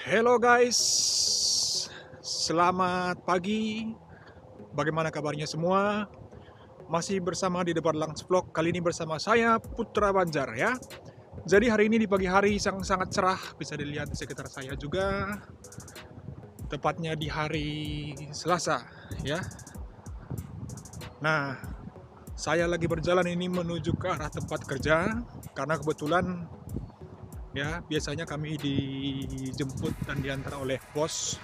Hello guys, selamat pagi. Bagaimana kabarnya semua? Masih bersama di depan Langs Vlog. Kali ini bersama saya Putra Banjar ya. Jadi hari ini di pagi hari yang sangat cerah, bisa dilihat di sekitar saya juga. Tepatnya di hari Selasa ya. Nah, saya lagi berjalan ini menuju ke arah tempat kerja karena kebetulan ya biasanya kami dijemput dan diantar oleh bos.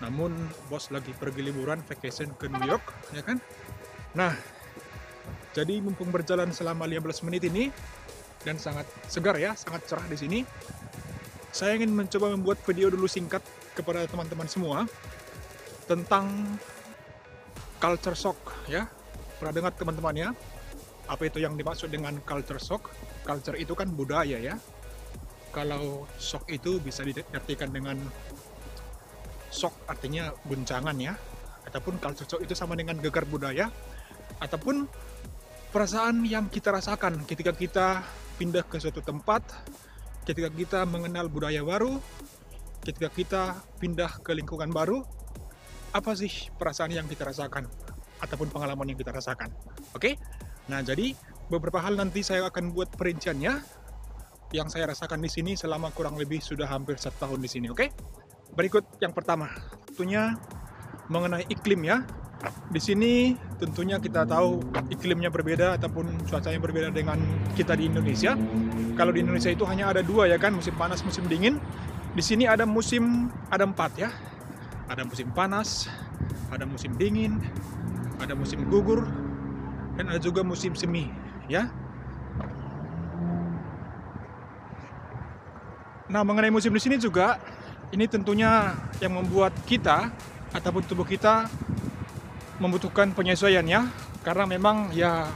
Namun bos lagi pergi liburan vacation ke New York ya kan? Nah jadi mumpung berjalan selama 15 menit ini dan sangat segar ya sangat cerah di sini saya ingin mencoba membuat video dulu singkat kepada teman-teman semua tentang culture shock ya. Pernah dengar teman-teman ya? Apa itu yang dimaksud dengan culture shock? Culture itu kan budaya ya kalau shock itu bisa diartikan dengan shock artinya guncangan ya. Ataupun culture shock itu sama dengan gegar budaya ataupun perasaan yang kita rasakan ketika kita pindah ke suatu tempat ketika kita mengenal budaya baru ketika kita pindah ke lingkungan baru apa sih perasaan yang kita rasakan? Ataupun pengalaman yang kita rasakan. Oke? Nah jadi beberapa hal nanti saya akan buat perinciannya yang saya rasakan di sini selama kurang lebih sudah hampir satu tahun di sini. Oke, berikut yang pertama, tentunya mengenai iklim ya. Di sini tentunya kita tahu iklimnya berbeda ataupun cuacanya berbeda dengan kita di Indonesia. Kalau di Indonesia itu hanya ada dua ya kan, musim panas, musim dingin. Di sini ada musim, ada empat ya. Ada musim panas, ada musim dingin, ada musim gugur, dan ada juga musim semi ya. Nah, mengenai musim di sini juga, ini tentunya yang membuat kita ataupun tubuh kita membutuhkan penyesuaian ya, karena memang ya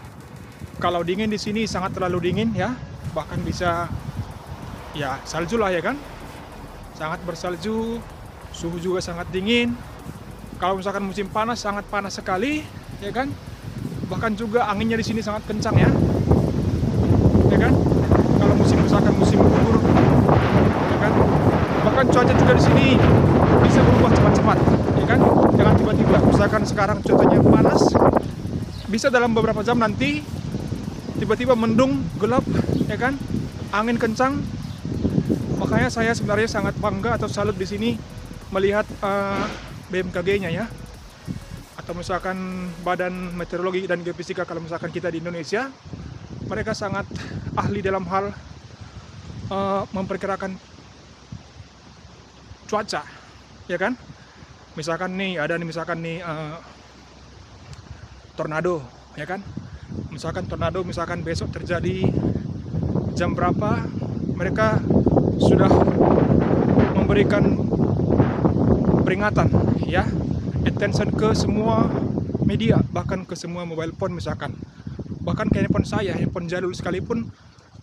kalau dingin di sini sangat terlalu dingin ya, bahkan bisa ya salju lah ya kan, sangat bersalju, suhu juga sangat dingin. Kalau misalkan musim panas sangat panas sekali, ya kan, bahkan juga anginnya di sini sangat kencang ya, ya kan. Kalau musim misalkan musim gugur di sini. Bisa berubah cepat-cepat ya kan? Jangan tiba-tiba. Misalkan sekarang cuacanya panas. Bisa dalam beberapa jam nanti tiba-tiba mendung gelap ya kan? Angin kencang. Makanya saya sebenarnya sangat bangga atau salut di sini melihat uh, BMKG-nya ya. Atau misalkan Badan Meteorologi dan Geofisika kalau misalkan kita di Indonesia mereka sangat ahli dalam hal uh, memperkirakan cuaca ya kan? Misalkan nih ada nih misalkan nih uh, tornado ya kan? Misalkan tornado misalkan besok terjadi jam berapa mereka sudah memberikan peringatan ya. Attention ke semua media bahkan ke semua mobile phone misalkan. Bahkan ke handphone saya handphone jadul sekalipun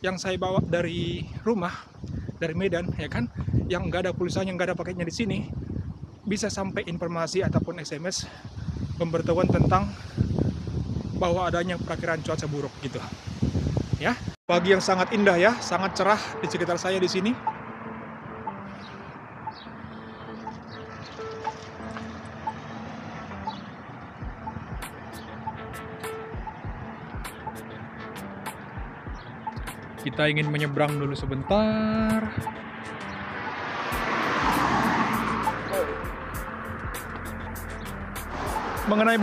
yang saya bawa dari rumah dari Medan ya kan? Yang nggak ada pulsanya nggak ada paketnya di sini. Bisa sampai informasi ataupun SMS pemberitahuan tentang bahwa adanya perakhiran cuaca buruk gitu. Ya pagi yang sangat indah ya sangat cerah di sekitar saya di sini kita ingin menyeberang dulu sebentar. Mengenai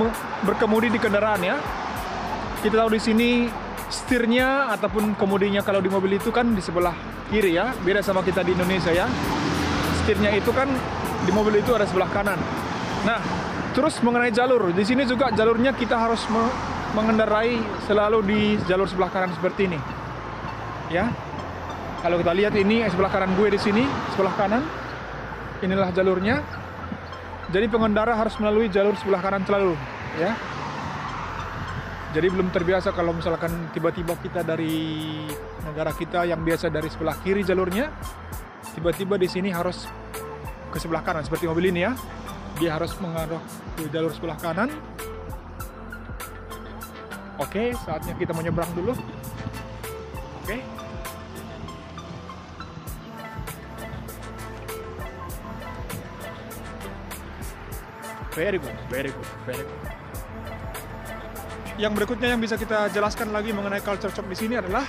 berkemudi di kendaraan ya. Kita tahu di sini setirnya ataupun kemudinya kalau di mobil itu kan di sebelah kiri ya. Beda sama kita di Indonesia ya. Setirnya itu kan di mobil itu ada sebelah kanan. Nah terus mengenai jalur. Di sini juga jalurnya kita harus mengendarai selalu di jalur sebelah kanan seperti ini ya. Kalau kita lihat ini sebelah kanan gue di sini sebelah kanan. Inilah jalurnya. Jadi pengendara harus melalui jalur sebelah kanan selalu ya. Jadi belum terbiasa kalau misalkan tiba-tiba kita dari negara kita yang biasa dari sebelah kiri jalurnya tiba-tiba di sini harus ke sebelah kanan seperti mobil ini ya. Dia harus mengarah ke jalur sebelah kanan. Oke saatnya kita menyeberang dulu. Oke very good very good very good. Yang berikutnya yang bisa kita jelaskan lagi mengenai culture shock di sini adalah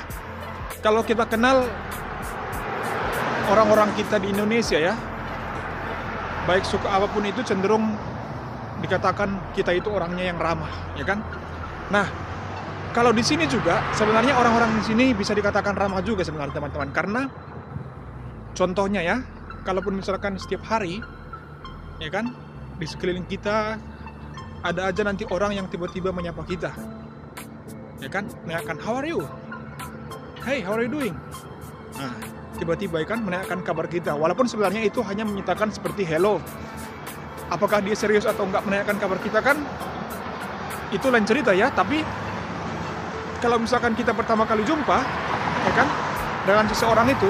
kalau kita kenal orang-orang kita di Indonesia ya baik suka apa pun itu cenderung dikatakan kita itu orangnya yang ramah ya kan? Nah kalau di sini juga sebenarnya orang-orang di sini bisa dikatakan ramah juga sebenarnya teman-teman. Karena contohnya ya kalaupun misalkan setiap hari ya kan di sekeliling kita ada aja nanti orang yang tiba-tiba menyapa kita. Ya kan? Menanyakan how are you? Hey how are you doing? Nah tiba-tiba ya kan menanyakan kabar kita. Walaupun sebenarnya itu hanya menyatakan seperti hello. Apakah dia serius atau enggak menanyakan kabar kita kan? Itu lain cerita ya tapi kalau misalkan kita pertama kali jumpa ya kan dengan seseorang itu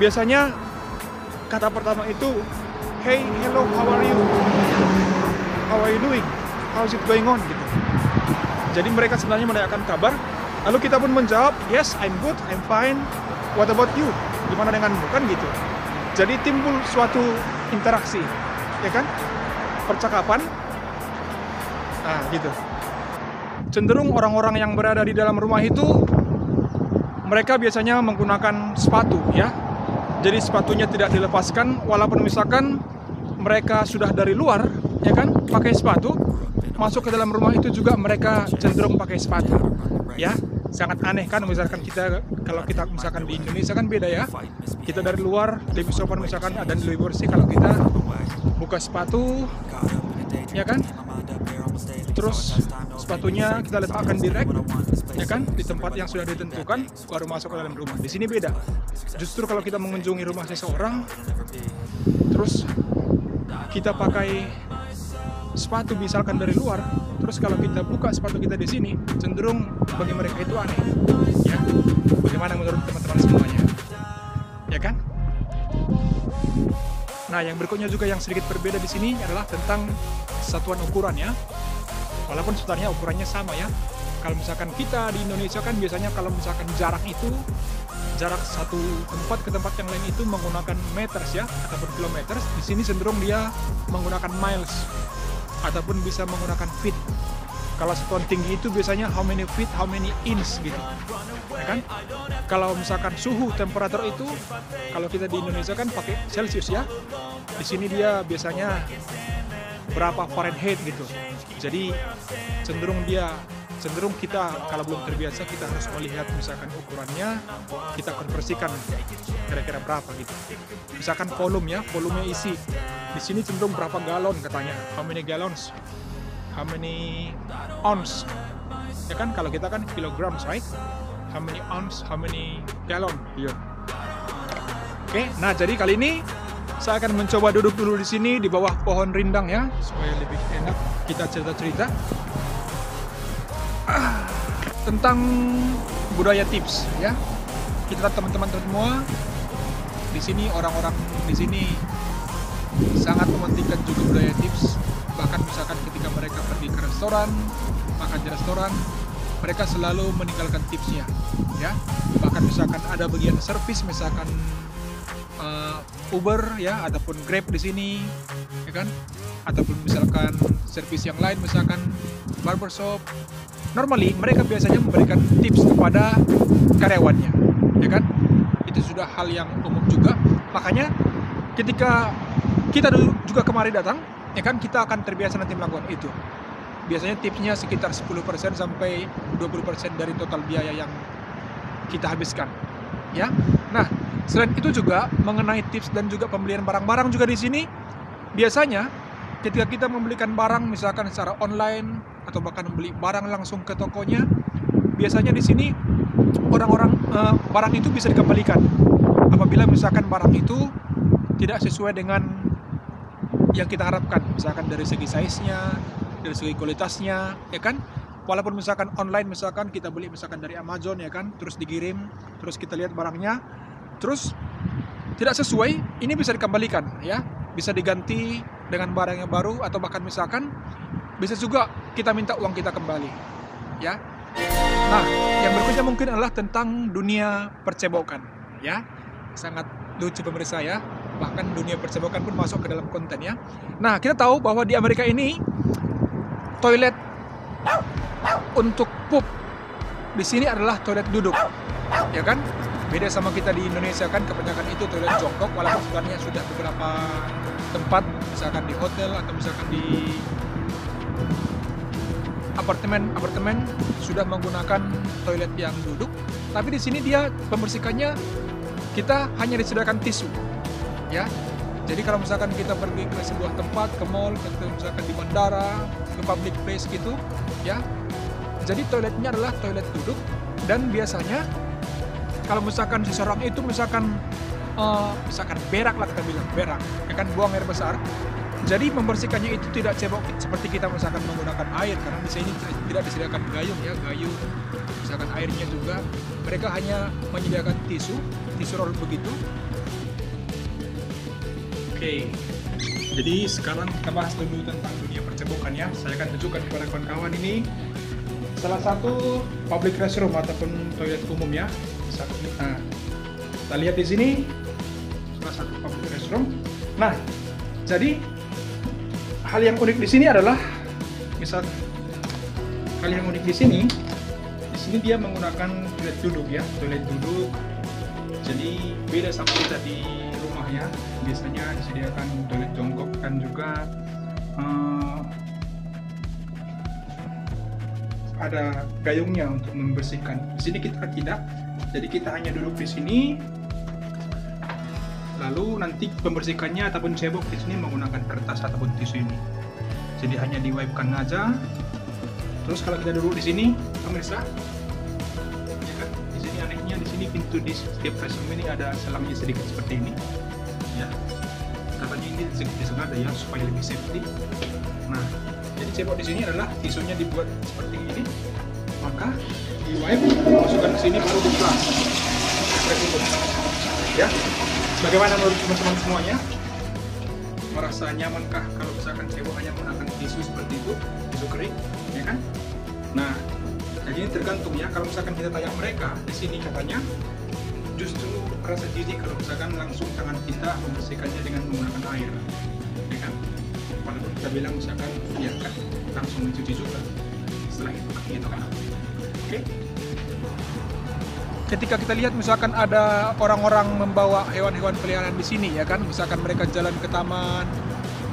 biasanya kata pertama itu hey hello how are you are you doing how's it going on? Gitu. Jadi mereka sebenarnya menanyakan kabar. Lalu kita pun menjawab yes I'm good I'm fine. What about you? Gimana denganmu? Kan gitu. Jadi timbul suatu interaksi ya kan? Percakapan. Nah gitu. Cenderung orang-orang yang berada di dalam rumah itu mereka biasanya menggunakan sepatu ya. Jadi sepatunya tidak dilepaskan walaupun misalkan mereka sudah dari luar ya kan? Pakai sepatu masuk ke dalam rumah itu juga mereka cenderung pakai sepatu. Ya sangat aneh kan misalkan kita kalau kita misalkan di Indonesia kan beda ya. Kita dari luar lebih sopan misalkan dan lebih bersih kalau kita buka sepatu ya kan? Terus sepatunya kita letakkan di rack ya kan? Di tempat yang sudah ditentukan baru masuk ke dalam rumah. Di sini beda. Justru kalau kita mengunjungi rumah seseorang terus kita pakai sepatu misalkan dari luar terus kalau kita buka sepatu kita di sini cenderung bagi mereka itu aneh ya. Bagaimana menurut teman-teman semuanya? Ya kan? Nah yang berikutnya juga yang sedikit berbeda di sini adalah tentang satuan ukuran ya. Walaupun sebenarnya ukurannya sama ya. Kalau misalkan kita di Indonesia kan biasanya kalau misalkan jarak itu jarak satu tempat ke tempat yang lain itu menggunakan meters ya ataupun kilometer di sini cenderung dia menggunakan miles ataupun bisa menggunakan feet. Kalau satuan tinggi itu biasanya how many feet, how many inch gitu. Ya kan? Kalau misalkan suhu temperatur itu kalau kita di Indonesia kan pakai Celsius ya. Di sini dia biasanya berapa Fahrenheit gitu. Jadi cenderung dia cenderung kita kalau belum terbiasa kita harus melihat misalkan ukurannya kita konversikan kira-kira berapa gitu misalkan volume ya volume isi di sini cenderung berapa galon katanya? How many gallons? How many ounce? Ya kan kalau kita kan kilograms right? How many ounce how many gallon? Iya. Oke nah jadi kali ini saya akan mencoba duduk dulu di sini di bawah pohon rindang ya supaya lebih enak kita cerita-cerita tentang budaya tips ya. Kita teman-teman semua di sini orang-orang di sini sangat mementingkan juga budaya tips. Bahkan misalkan ketika mereka pergi ke restoran, makan di restoran, mereka selalu meninggalkan tipsnya, ya. Bahkan misalkan ada bagian servis, misalkan uh, Uber ya ataupun Grab di sini, ya kan? Ataupun misalkan servis yang lain, misalkan barbershop normally mereka biasanya memberikan tips kepada karyawannya, ya kan? Itu sudah hal yang umum juga. Makanya ketika kita juga kemarin datang, ya kan kita akan terbiasa nanti melakukan itu. Biasanya tipsnya sekitar 10% sampai 20% dari total biaya yang kita habiskan. Ya. Nah, selain itu juga mengenai tips dan juga pembelian barang-barang juga di sini biasanya ketika kita membelikan barang misalkan secara online atau bahkan membeli barang langsung ke tokonya biasanya di sini orang-orang uh, barang itu bisa dikembalikan apabila misalkan barang itu tidak sesuai dengan yang kita harapkan misalkan dari segi size-nya dari segi kualitasnya ya kan? Walaupun misalkan online misalkan kita beli misalkan dari Amazon ya kan? Terus dikirim terus kita lihat barangnya terus tidak sesuai ini bisa dikembalikan ya. Bisa diganti dengan barang yang baru atau bahkan misalkan bisa juga kita minta uang kita kembali ya. Nah yang berikutnya mungkin adalah tentang dunia percebokan ya. Sangat lucu pemirsa ya bahkan dunia percebokan pun masuk ke dalam konten ya. Nah, kita tahu bahwa di Amerika ini toilet untuk pup di sini adalah toilet duduk. Ya kan? Beda sama kita di Indonesia kan kebanyakan itu toilet jongkok walaupun sebenarnya sudah beberapa tempat misalkan di hotel atau misalkan di apartemen-apartemen sudah menggunakan toilet yang duduk, tapi di sini dia membersihkannya kita hanya disediakan tisu, ya. Jadi kalau misalkan kita pergi ke sebuah tempat, ke mall, ke misalkan di bandara, ke public place gitu, ya. Jadi toiletnya adalah toilet duduk dan biasanya kalau misalkan seseorang itu misalkan uh, misalkan berak lah kita bilang berak, ya kan buang air besar, jadi membersihkannya itu tidak cebok seperti kita misalkan menggunakan air karena di sini tidak disediakan gayung ya gayung misalkan airnya juga mereka hanya menyediakan tisu tisu roll begitu oke. Jadi sekarang kita bahas dulu tentang dunia percebokan ya. Saya akan tunjukkan kepada kawan-kawan ini salah satu public restroom ataupun toilet umum ya. Nah kita lihat di sini salah satu public restroom. Nah jadi hal yang unik di sini adalah misal hal yang unik di sini di sini dia menggunakan toilet duduk ya toilet duduk. Jadi beda sama kita di ya biasanya disediakan toilet jongkok dan juga uh, ada gayungnya untuk membersihkan di sini kita tidak jadi kita hanya duduk di sini Lalu nanti pembersihkannya ataupun cebok di sini menggunakan kertas ataupun tisu ini. Jadi hanya di wipe aja. Terus kalau kita duduk di sini, pemirsa, ya kan? Di sini anehnya di sini pintu di setiap resume ini ada selangnya sedikit seperti ini. Ya, katanya ini disengaja ya supaya lebih safety. Nah, jadi cebok di sini adalah tisunya dibuat seperti ini. Maka di wipe masukkan ke sini baru flash. Ya, Bagaimana menurut teman-teman semuanya? Merasa nyamankah kalau misalkan cewek hanya menggunakan tisu seperti itu, tisu kering, ya kan? Nah, jadi ini tergantung ya. Kalau misalkan kita tanya mereka di sini katanya justru rasa jijik misalkan langsung tangan kita membersihkannya dengan menggunakan air, ya kan? Walaupun kita bilang misalkan ya kan langsung mencuci juga setelah itu, gitu kan? Oke? Ketika kita lihat misalkan ada orang-orang membawa hewan-hewan peliharaan di sini ya kan misalkan mereka jalan ke taman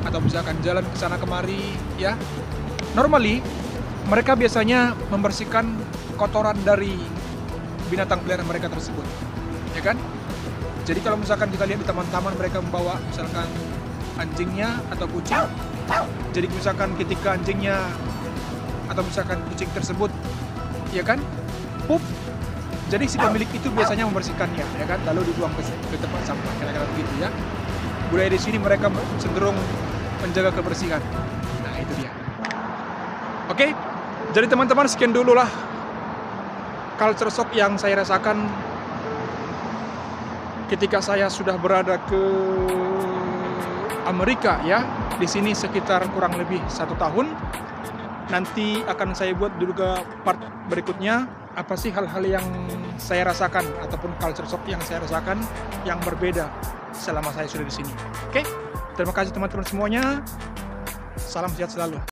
atau misalkan jalan ke sana kemari ya normally mereka biasanya membersihkan kotoran dari binatang peliharaan mereka tersebut ya kan jadi kalau misalkan kita lihat di taman-taman mereka membawa misalkan anjingnya atau kucing jadi misalkan ketika anjingnya atau misalkan kucing tersebut ya kan pup jadi si pemilik itu biasanya membersihkannya, ya kan, lalu dibuang ke, ke tempat sampah, kira-kira begitu ya. Budaya di sini mereka cenderung menjaga kebersihan. Nah itu dia. Oke, jadi teman-teman sekian dulu lah culture shock yang saya rasakan ketika saya sudah berada ke Amerika ya. Di sini sekitar kurang lebih satu tahun. Nanti akan saya buat juga part berikutnya apa sih hal-hal yang saya rasakan ataupun culture shock yang saya rasakan yang berbeda selama saya sudah di sini. Oke, terima kasih teman-teman semuanya. Salam sehat selalu.